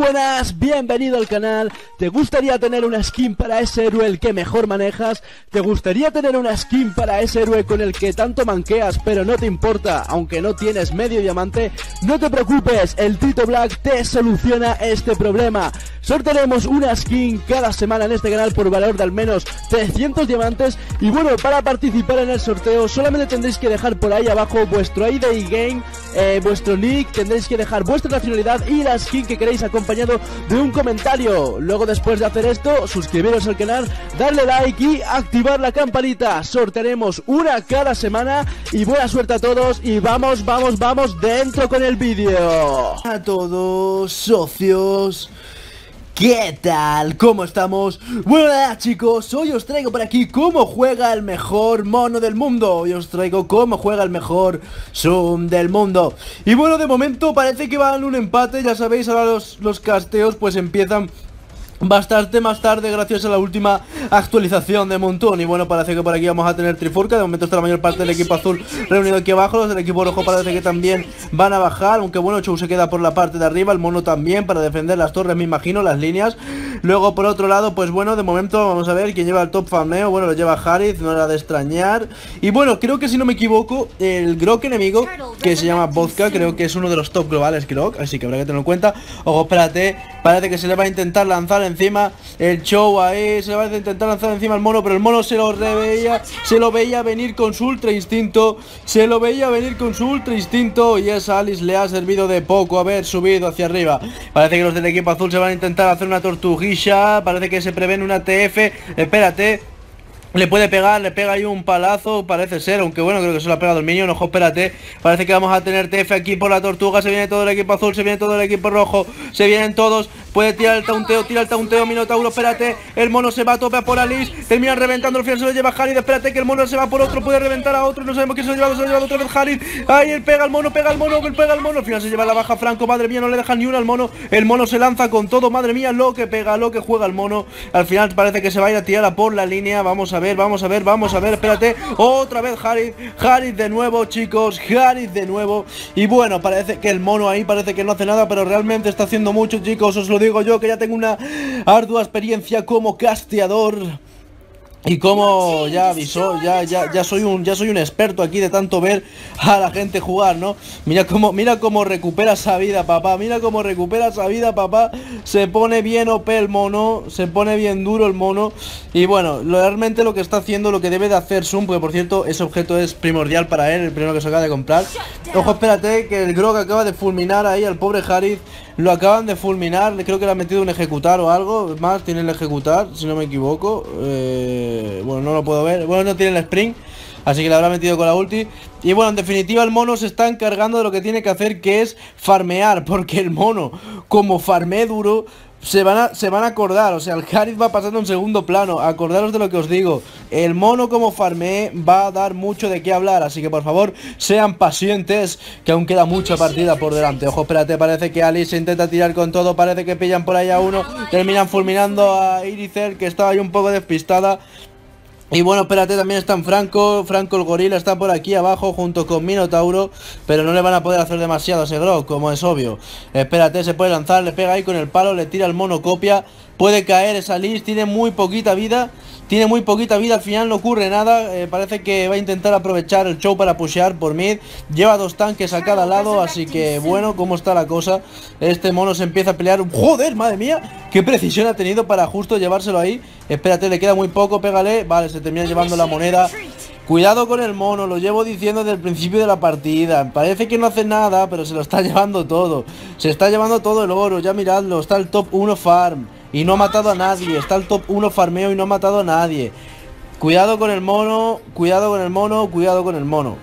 buenas, bienvenido al canal. ¿Te gustaría tener una skin para ese héroe el que mejor manejas? ¿Te gustaría tener una skin para ese héroe con el que tanto manqueas pero no te importa, aunque no tienes medio diamante? No te preocupes, el Tito Black te soluciona este problema. Sortearemos una skin cada semana en este canal por valor de al menos 300 diamantes y bueno, para participar en el sorteo solamente tendréis que dejar por ahí abajo vuestro ID game, eh, vuestro nick, tendréis que dejar vuestra nacionalidad y la skin que queréis de un comentario. Luego después de hacer esto, suscribiros al canal, darle like y activar la campanita. Sortearemos una cada semana y buena suerte a todos y vamos, vamos, vamos dentro con el vídeo. A todos, socios. ¿Qué tal? ¿Cómo estamos? Bueno, chicos, hoy os traigo por aquí cómo juega el mejor mono del mundo Hoy os traigo cómo juega el mejor Zoom del mundo Y bueno, de momento parece que van un empate, ya sabéis, ahora los, los casteos pues empiezan Bastante más tarde gracias a la última actualización de Montón. Y bueno, parece que por aquí vamos a tener trifurca. De momento está la mayor parte del equipo azul reunido aquí abajo. Los del equipo rojo parece que también van a bajar Aunque bueno, Chou se queda por la parte de arriba El mono también para defender las torres, me imagino, las líneas Luego por otro lado, pues bueno, de momento vamos a ver quién lleva el top farmeo Bueno, lo lleva Harith, no era de extrañar. Y bueno, creo que si no me equivoco El Grok enemigo, que se llama Vodka Creo que es uno de los top globales Grok Así que habrá que tenerlo en cuenta. Ojo, espérate, parece que se le va a intentar lanzar encima el show ahí, se va a intentar lanzar encima el mono, pero el mono se lo reveía, se lo veía venir con su ultra instinto, se lo veía venir con su ultra instinto y esa Alice le ha servido de poco haber subido hacia arriba. Parece que los del equipo azul se van a intentar hacer una parece que se prevén una TF, espérate, le puede pegar, le pega ahí un palazo, parece ser, aunque bueno, creo que se lo ha pegado el minion, ojo, espérate. Parece que vamos a tener TF aquí por la tortuga, se viene todo el equipo azul, se viene todo el equipo rojo Se vienen todos, puede tirar el taunteo, tira el taunteo, Minotauro, espérate. El mono se va a por Alice, termina reventando, el final se lo lleva Harid, espérate que el mono se va por otro, puede reventar a otro, no sabemos quién se lo ha llevado, se lo ha llevado otra vez Harid. Ahí él pega al mono, pega al mono, él pega al mono, al final se lleva la baja Franco, madre mía, no le deja ni una al mono. El mono se lanza con todo, madre mía, lo que pega, lo que juega el mono. Al final parece que se va a ir a tirar a por la línea, vamos a ver, vamos a ver, vamos a ver, espérate. Otra vez Harith Harith de nuevo, chicos Harith de nuevo. Y bueno, parece que el mono ahí parece que no hace nada Pero realmente está haciendo mucho, chicos Os lo digo yo, que ya tengo una ardua experiencia como casteador y como ya avisó, ya, ya, ya soy un, ya soy un experto aquí de tanto ver a la gente jugar, ¿no? Mira cómo, mira cómo recupera esa vida, papá. Mira cómo recupera esa vida, papá. Se pone bien OP el mono, se pone bien duro el mono. Y bueno, realmente lo que está haciendo, lo que debe de hacer Zoom, porque por cierto, ese objeto es primordial para él, el primero que se acaba de comprar. Ojo, espérate, que el Grog acaba de fulminar ahí al pobre Harith. Lo acaban de fulminar, creo que le ha metido un ejecutar o algo. Más, tiene el ejecutar, si no me equivoco. Eh bueno, no lo puedo ver. Bueno, no tiene el sprint. Así que le habrá metido con la ulti Y bueno, en definitiva el mono se está encargando de lo que tiene que hacer Que es farmear Porque el mono, como farme duro se van, a, se van a acordar, o sea, el Harith va pasando en segundo plano. Acordaros de lo que os digo El mono como farme va a dar mucho de qué hablar Así que por favor, sean pacientes Que aún queda mucha partida por delante. Ojo, espérate, parece que Alice intenta tirar con todo Parece que pillan por ahí a uno Terminan fulminando a Iricel Que estaba ahí un poco despistada y bueno, espérate, también están Franco, Franco el gorila está por aquí abajo junto con Minotauro, pero no le van a poder hacer demasiado a ese Grog, como es obvio. Espérate, se puede lanzar, le pega ahí con el palo, le tira el monocopia, puede caer esa Liz, tiene muy poquita vida, tiene muy poquita vida, al final no ocurre nada, eh, parece que va a intentar aprovechar el show para pushear por mid, lleva dos tanques a cada lado, así que bueno, cómo está la cosa, este mono se empieza a pelear, joder, madre mía, qué precisión ha tenido para justo llevárselo ahí, espérate, le queda muy poco, pégale, vale, se termina llevando la moneda, Cuidado con el mono, lo llevo diciendo desde el principio de la partida. Parece que no hace nada, pero se lo está llevando todo. Se está llevando todo el oro, ya miradlo, está el top 1 farm y no ha matado a nadie. Está el top 1 farmeo y no ha matado a nadie. Cuidado con el mono, cuidado con el mono, cuidado con el mono.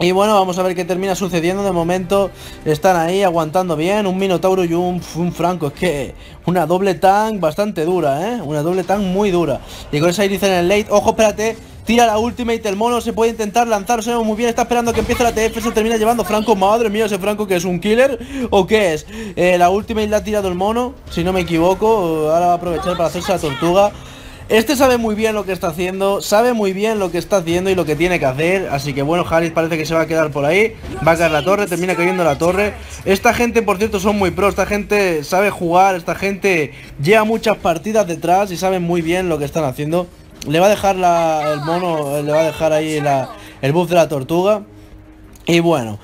Y bueno, vamos a ver qué termina sucediendo. De momento están ahí aguantando bien. Un Minotauro y un, Franco. Es que una doble tank bastante dura, ¿eh? Una doble tank muy dura. Y con esa Iris en el late. Ojo, espérate. Tira la ultimate, el mono se puede intentar lanzar, muy bien, está esperando que empiece la TF, se termina llevando Franco, madre mía, ese Franco que es un killer o qué es. Eh, la ultimate la ha tirado el mono, si no me equivoco, ahora va a aprovechar para hacerse la tortuga. Este sabe muy bien lo que está haciendo, sabe muy bien lo que está haciendo y lo que tiene que hacer. Así que bueno, Harris parece que se va a quedar por ahí. Va a caer la torre, termina cayendo la torre. Esta gente, por cierto, son muy pros. Esta gente sabe jugar, esta gente lleva muchas partidas detrás y saben muy bien lo que están haciendo. Le va a dejar la, el mono, le va a dejar ahí el buff de la tortuga. Y bueno,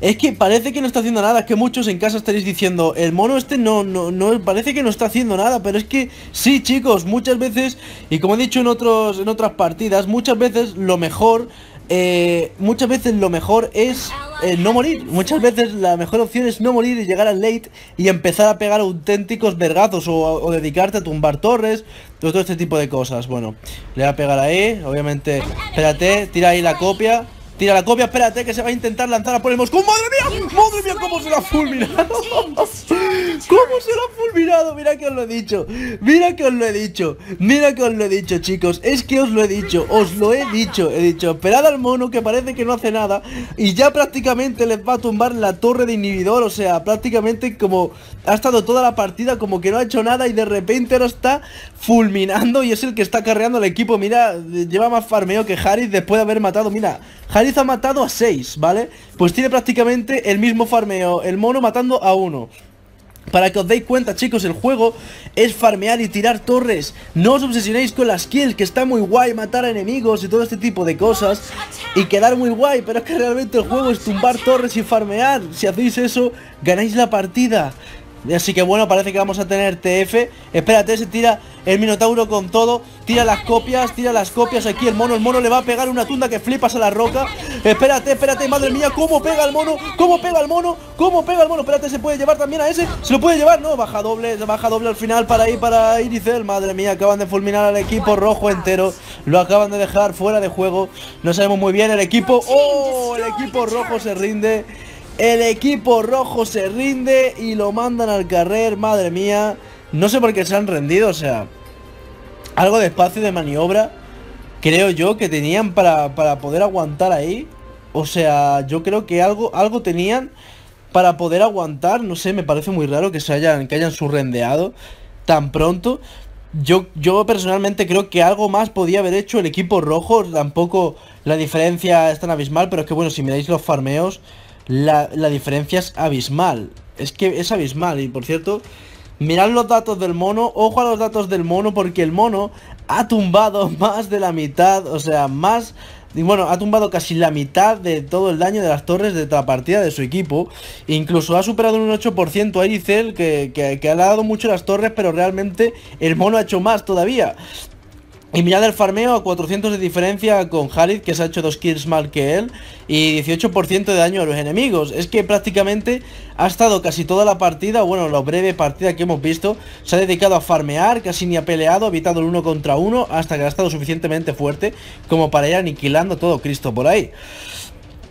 es que parece que no está haciendo nada, es que muchos en casa estaréis diciendo, el mono este no, no, no, parece que no está haciendo nada, pero es que sí chicos, muchas veces, y como he dicho en, otros, en otras partidas, muchas veces lo mejor, eh, muchas veces lo mejor es eh, no morir, muchas veces la mejor opción es no morir y llegar al late y empezar a pegar auténticos vergazos o, o dedicarte a tumbar torres, todo este tipo de cosas, bueno, le voy a pegar ahí, obviamente, espérate, tira ahí la copia Tira la copia, espérate que se va a intentar lanzar a por el Moscú. ¡Madre mía! ¡Madre mía! ¿Cómo se lo ha fulminado? ¿Cómo se lo ha fulminado? Mira que os lo he dicho. Mira que os lo he dicho. Mira que os lo he dicho, chicos. Es que os lo he dicho. Os lo he dicho. He dicho, esperad al mono que parece que no hace nada. Y ya prácticamente les va a tumbar la torre de inhibidor. O sea, prácticamente como ha estado toda la partida como que no ha hecho nada y de repente ahora está fulminando y es el que está carreando el equipo. Mira, lleva más farmeo que Harris después de haber matado. Mira, Harris ha matado a 6, ¿vale? Pues tiene prácticamente el mismo farmeo, el mono matando a uno. Para que os deis cuenta, chicos, el juego es farmear y tirar torres. No os obsesionéis con las kills, que está muy guay matar a enemigos y todo este tipo de cosas. Y quedar muy guay, pero es que realmente el juego es tumbar torres y farmear. Si hacéis eso, ganáis la partida. Así que bueno, parece que vamos a tener TF Espérate, se tira el Minotauro con todo Tira las copias, tira las copias aquí El mono, el mono le va a pegar una tunda que flipas a la roca Espérate, espérate, madre mía ¿Cómo pega el mono? ¿Cómo pega el mono? ¿Cómo pega el mono? Espérate, ¿se puede llevar también a ese? ¿Se lo puede llevar? No, baja doble, baja doble al final para ir para Iricel Madre mía, acaban de fulminar al equipo rojo entero Lo acaban de dejar fuera de juego No sabemos muy bien el equipo ¡Oh! El equipo rojo se rinde el equipo rojo se rinde y lo mandan al carrer, madre mía. No sé por qué se han rendido, o sea, algo de espacio de maniobra, creo yo que tenían para, para poder aguantar ahí. O sea, yo creo que algo, algo tenían para poder aguantar. No sé, me parece muy raro que se hayan, que hayan surrendeado tan pronto. Yo, yo personalmente creo que algo más podía haber hecho el equipo rojo. Tampoco la diferencia es tan abismal, pero es que bueno, si miráis los farmeos la, diferencia es abismal. Es que es abismal. Y por cierto, mirad los datos del mono. Ojo a los datos del mono porque el mono ha tumbado más de la mitad. O sea, más... Y bueno, ha tumbado casi la mitad de todo el daño de las torres de la partida de su equipo. Incluso ha superado un 8% a Ericel, que, que, que, ha dado mucho las torres, pero realmente el mono ha hecho más todavía. Y mirad el farmeo a 400 de diferencia con Harid, que se ha hecho dos kills mal que él, y 18% de daño a los enemigos. Es que prácticamente ha estado casi toda la partida, bueno, la breve partida que hemos visto, se ha dedicado a farmear, casi ni ha peleado, ha evitado el uno contra uno, hasta que ha estado suficientemente fuerte como para ir aniquilando todo Cristo por ahí.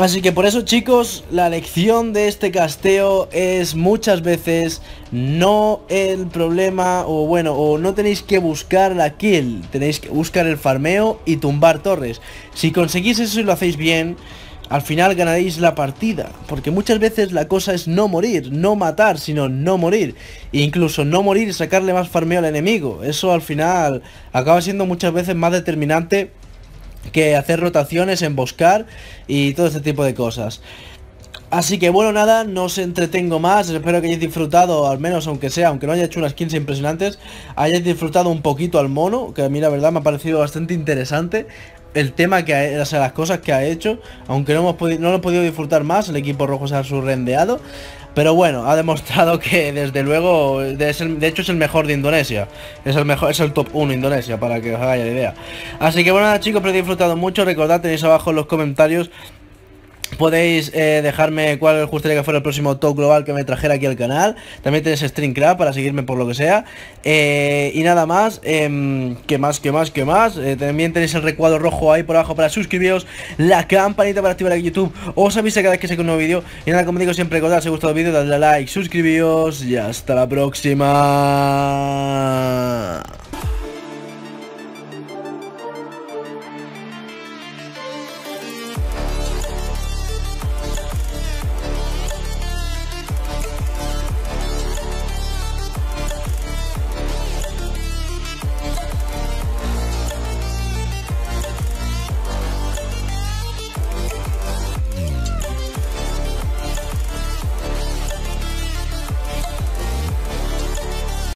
Así que por eso chicos, la lección de este casteo es muchas veces no el problema o bueno, o no tenéis que buscar la kill, tenéis que buscar el farmeo y tumbar torres. Si conseguís eso y lo hacéis bien, al final ganaréis la partida, porque muchas veces la cosa es no morir, no matar, sino no morir. E incluso no morir y sacarle más farmeo al enemigo. Eso al final acaba siendo muchas veces más determinante que hacer rotaciones, emboscar y todo este tipo de cosas. Así que bueno, nada, no os entretengo más, espero que hayáis disfrutado, al menos aunque sea, aunque no haya hecho unas skins impresionantes, hayáis disfrutado un poquito al mono, que a mí la verdad me ha parecido bastante interesante el tema que ha, o las cosas que ha hecho, aunque no hemos no lo he podido disfrutar más, el equipo rojo se ha surrendeado, pero bueno, ha demostrado que desde luego, de, hecho es el mejor de Indonesia. Es el mejor, es el top 1 Indonesia, para que os hagáis la idea. Así que bueno, nada chicos, espero que disfrutado mucho. Recordad, tenéis abajo en los comentarios Podéis eh, dejarme cuál os gustaría que fuera el próximo top global que me trajera aquí al canal. También tenéis Streamcraft para seguirme por lo que sea. Eh, y nada más, eh, que más, que más, que más. Eh, también tenéis el recuadro rojo ahí por abajo para suscribiros. La campanita para activar aquí YouTube. Os avisa cada vez que saque un nuevo vídeo. Y nada, como digo siempre, recordad si os ha gustado el vídeo, dadle a like, suscribíos y hasta la próxima.